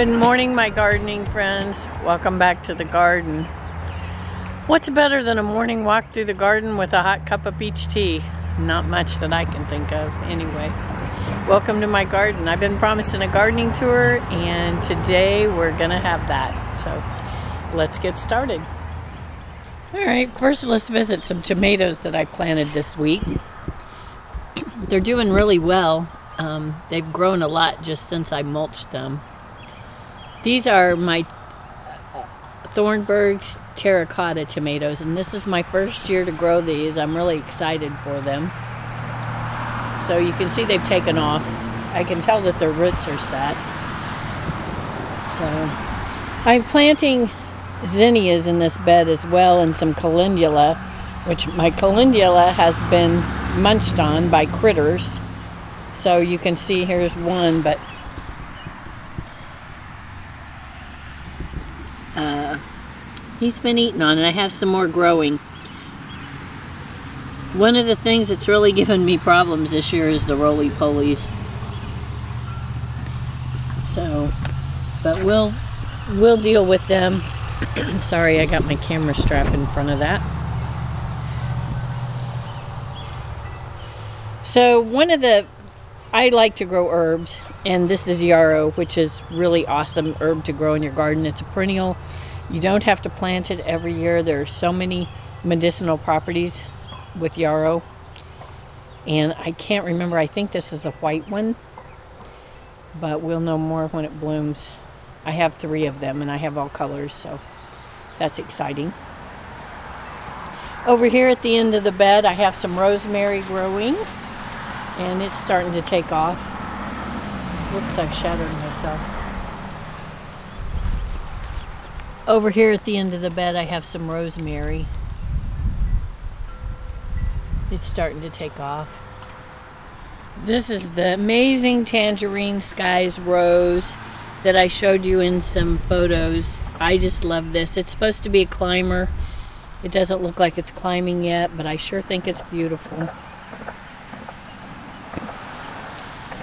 Good morning, my gardening friends. Welcome back to the garden. What's better than a morning walk through the garden with a hot cup of peach tea? Not much that I can think of, anyway. Welcome to my garden. I've been promising a gardening tour, and today we're gonna have that. So let's get started. All right, first let's visit some tomatoes that I planted this week. They're doing really well. Um, they've grown a lot just since I mulched them. These are my uh, Thornburg's terracotta tomatoes, and this is my first year to grow these. I'm really excited for them. So you can see they've taken off. I can tell that their roots are set. So I'm planting zinnias in this bed as well and some calendula, which my calendula has been munched on by critters. So you can see here's one, but uh, he's been eaten on, and I have some more growing. One of the things that's really given me problems this year is the roly-polies. So, but we'll we'll deal with them. Sorry, I got my camera strap in front of that. So one of the I like to grow herbs, and this is yarrow, which is really awesome herb to grow in your garden. It's a perennial. You don't have to plant it every year. There are so many medicinal properties with yarrow. And I can't remember, I think this is a white one, but we'll know more when it blooms. I have three of them, and I have all colors, so that's exciting. Over here at the end of the bed, I have some rosemary growing and it's starting to take off. Whoops, I've shattered myself. Over here at the end of the bed, I have some rosemary. It's starting to take off. This is the amazing tangerine skies rose that I showed you in some photos. I just love this. It's supposed to be a climber. It doesn't look like it's climbing yet, but I sure think it's beautiful.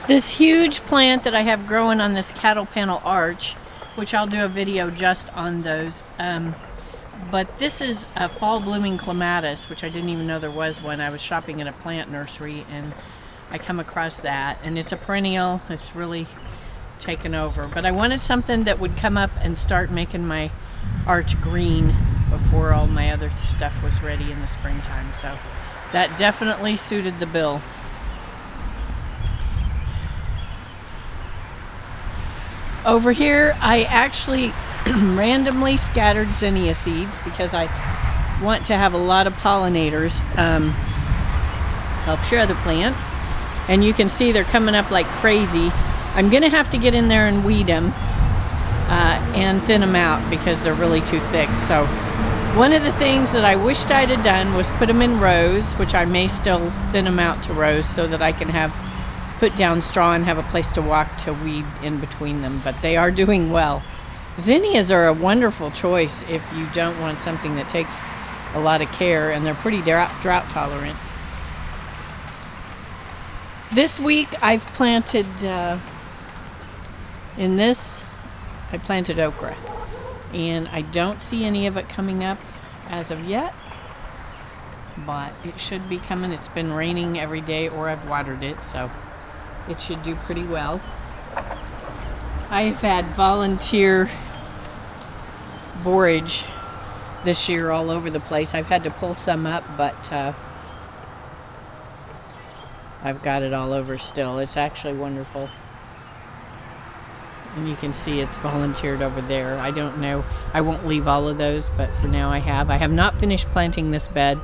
This huge plant that I have growing on this cattle panel arch, which I'll do a video just on those. Um, but this is a fall blooming clematis, which I didn't even know there was one. I was shopping in a plant nursery and I come across that. And it's a perennial. It's really taken over. But I wanted something that would come up and start making my arch green before all my other stuff was ready in the springtime. So that definitely suited the bill. Over here, I actually randomly scattered zinnia seeds because I want to have a lot of pollinators um, help your other plants. And you can see they're coming up like crazy. I'm going to have to get in there and weed them uh, and thin them out because they're really too thick. So one of the things that I wished I'd have done was put them in rows, which I may still thin them out to rows so that I can have put down straw and have a place to walk to weed in between them, but they are doing well. Zinnias are a wonderful choice if you don't want something that takes a lot of care, and they're pretty drought, drought tolerant. This week I've planted, uh, in this, I planted okra, and I don't see any of it coming up as of yet, but it should be coming. It's been raining every day, or I've watered it, so it should do pretty well. I've had volunteer borage this year all over the place. I've had to pull some up, but uh, I've got it all over still. It's actually wonderful. And you can see it's volunteered over there. I don't know. I won't leave all of those, but for now I have. I have not finished planting this bed,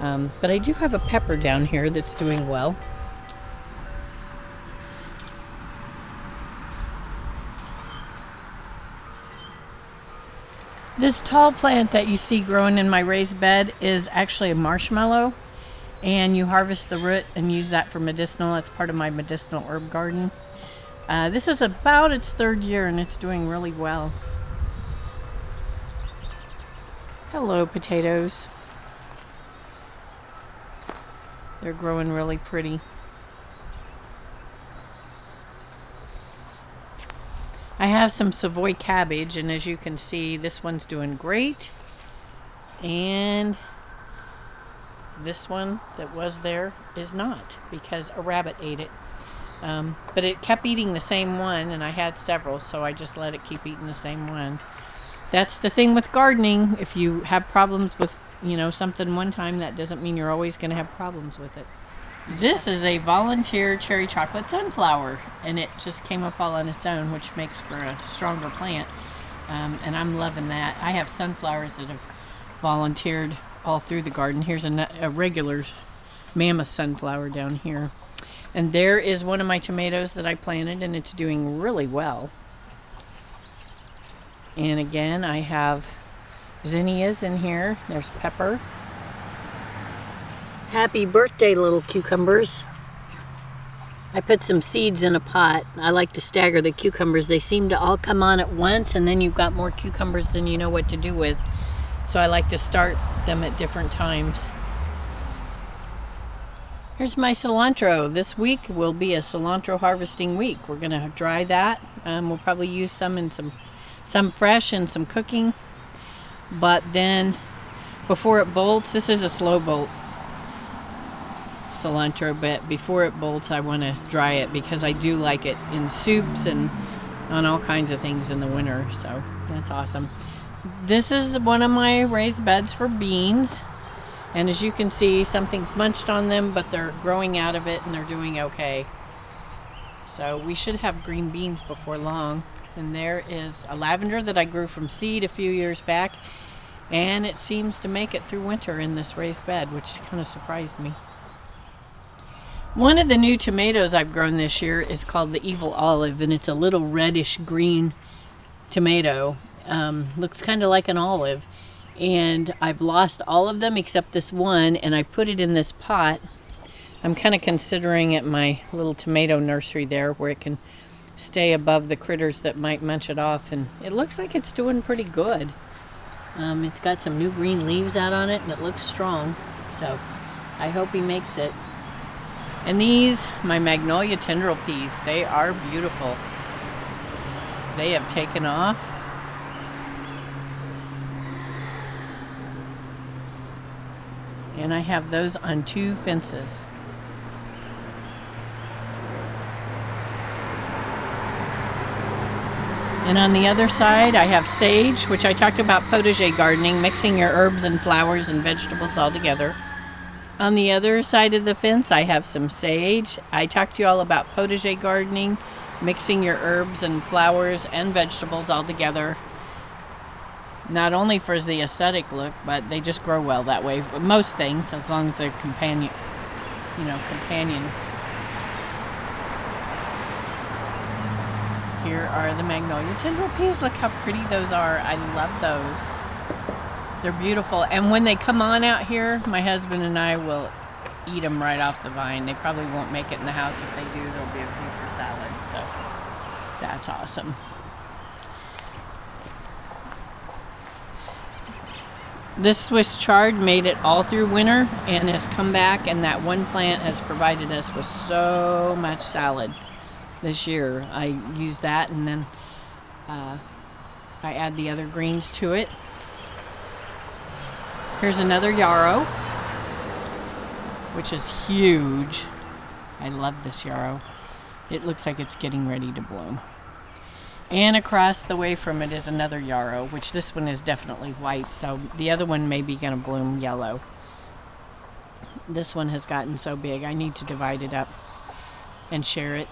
um, but I do have a pepper down here that's doing well. This tall plant that you see growing in my raised bed is actually a marshmallow and you harvest the root and use that for medicinal. It's part of my medicinal herb garden. Uh, this is about its third year and it's doing really well. Hello potatoes. They're growing really pretty. Have some Savoy cabbage, and as you can see, this one's doing great. And this one that was there is not because a rabbit ate it. Um, but it kept eating the same one, and I had several, so I just let it keep eating the same one. That's the thing with gardening. If you have problems with, you know, something one time, that doesn't mean you're always going to have problems with it. This is a volunteer cherry chocolate sunflower, and it just came up all on its own, which makes for a stronger plant. Um, and I'm loving that. I have sunflowers that have volunteered all through the garden. Here's a, a regular mammoth sunflower down here. And there is one of my tomatoes that I planted, and it's doing really well. And again, I have zinnias in here. There's pepper. Happy birthday, little cucumbers. I put some seeds in a pot. I like to stagger the cucumbers. They seem to all come on at once, and then you've got more cucumbers than you know what to do with. So I like to start them at different times. Here's my cilantro. This week will be a cilantro harvesting week. We're going to dry that. Um, we'll probably use some in some, some fresh and some cooking. But then before it bolts, this is a slow bolt cilantro, but before it bolts, I want to dry it because I do like it in soups and on all kinds of things in the winter. So that's awesome. This is one of my raised beds for beans. And as you can see, something's munched on them, but they're growing out of it and they're doing okay. So we should have green beans before long. And there is a lavender that I grew from seed a few years back. And it seems to make it through winter in this raised bed, which kind of surprised me. One of the new tomatoes I've grown this year is called the Evil Olive, and it's a little reddish green tomato. Um, looks kind of like an olive. And I've lost all of them except this one and I put it in this pot. I'm kind of considering it my little tomato nursery there where it can stay above the critters that might munch it off and it looks like it's doing pretty good. Um, it's got some new green leaves out on it and it looks strong. So I hope he makes it and these my magnolia tendril peas they are beautiful they have taken off and I have those on two fences. And on the other side, I have sage, which I talked about potager gardening, mixing your herbs and flowers and vegetables all together. On the other side of the fence, I have some sage. I talked to you all about potager gardening, mixing your herbs and flowers and vegetables all together not only for the aesthetic look, but they just grow well that way. Most things, as long as they're companion, you know, companion. Here are the magnolia tendril peas. Look how pretty those are. I love those. They're beautiful. And when they come on out here, my husband and I will eat them right off the vine. They probably won't make it in the house. If they do, there'll be a few for salad. So that's awesome. This Swiss chard made it all through winter and has come back and that one plant has provided us with so much salad this year. I use that and then uh, I add the other greens to it. Here's another yarrow, which is huge. I love this yarrow. It looks like it's getting ready to bloom. And across the way from it is another yarrow, which this one is definitely white, so the other one may be going to bloom yellow. This one has gotten so big, I need to divide it up and share it.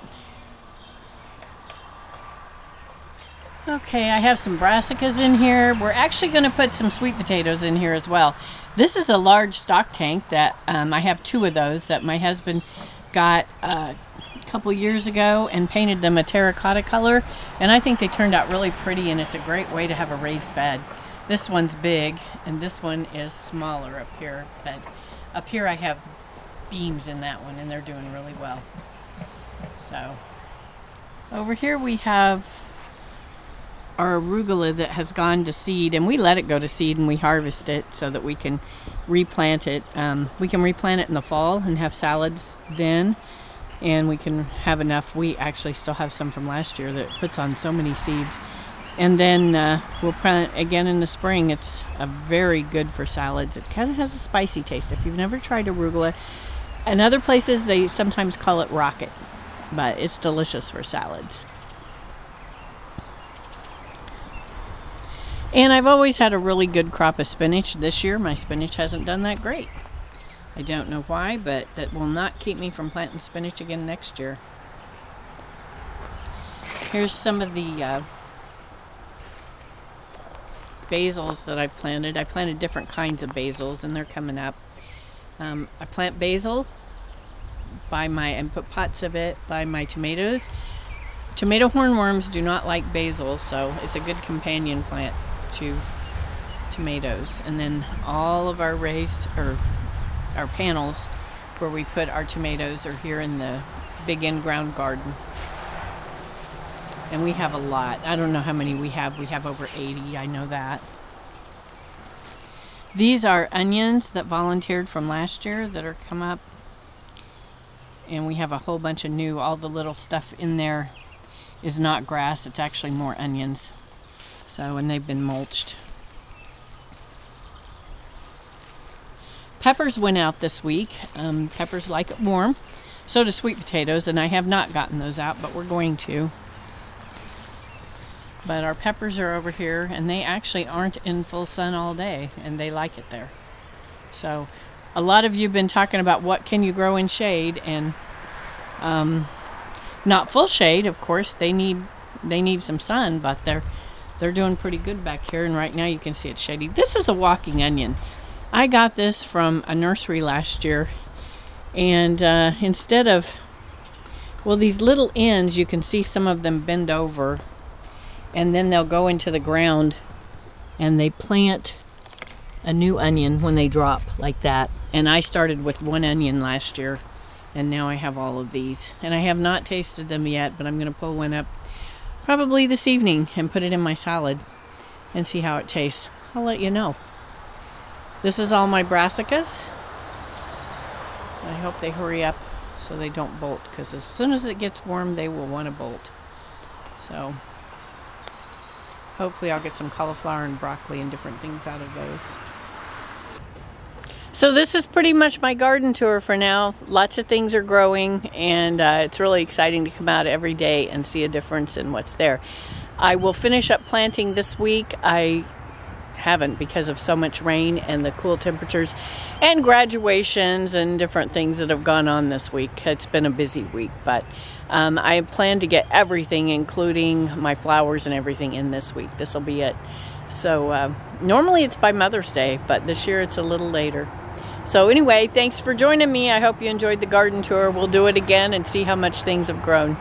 Okay, I have some brassicas in here. We're actually going to put some sweet potatoes in here as well. This is a large stock tank that um, I have two of those that my husband got uh, a couple years ago and painted them a terracotta color and I think they turned out really pretty and it's a great way to have a raised bed. This one's big and this one is smaller up here but up here I have beans in that one and they're doing really well. So over here we have our arugula that has gone to seed and we let it go to seed and we harvest it so that we can replant it. Um, we can replant it in the fall and have salads then and we can have enough. We actually still have some from last year that puts on so many seeds. And then uh, we'll plant again in the spring. It's a very good for salads. It kind of has a spicy taste. If you've never tried arugula, in other places they sometimes call it rocket, but it's delicious for salads. And I've always had a really good crop of spinach. This year my spinach hasn't done that great. I don't know why, but that will not keep me from planting spinach again next year. Here's some of the uh, basils that I've planted. I planted different kinds of basils and they're coming up. Um, I plant basil by my and put pots of it by my tomatoes. Tomato hornworms do not like basil, so it's a good companion plant to tomatoes. And then all of our raised or our panels where we put our tomatoes are here in the big in-ground garden. And we have a lot. I don't know how many we have. We have over 80, I know that. These are onions that volunteered from last year that are come up. And we have a whole bunch of new, all the little stuff in there is not grass, it's actually more onions. So, and they've been mulched. Peppers went out this week. Um, peppers like it warm. So do sweet potatoes, and I have not gotten those out, but we're going to. But our peppers are over here, and they actually aren't in full sun all day, and they like it there. So, a lot of you have been talking about what can you grow in shade, and um, not full shade, of course. They need they need some sun, but they're they're doing pretty good back here. And right now, you can see it's shady. This is a walking onion. I got this from a nursery last year, and uh, instead of well, these little ends, you can see some of them bend over and then they'll go into the ground and they plant a new onion when they drop like that. And I started with one onion last year and now I have all of these. And I have not tasted them yet, but I'm going to pull one up probably this evening and put it in my salad and see how it tastes. I'll let you know. This is all my brassicas. I hope they hurry up so they don't bolt because as soon as it gets warm they will want to bolt. So hopefully I'll get some cauliflower and broccoli and different things out of those. So this is pretty much my garden tour for now. Lots of things are growing and uh, it's really exciting to come out every day and see a difference in what's there. I will finish up planting this week. I haven't because of so much rain and the cool temperatures and graduations and different things that have gone on this week. It's been a busy week, but um, I plan to get everything, including my flowers and everything, in this week. This will be it. So uh, normally it's by Mother's Day, but this year it's a little later. So anyway, thanks for joining me. I hope you enjoyed the garden tour. We'll do it again and see how much things have grown.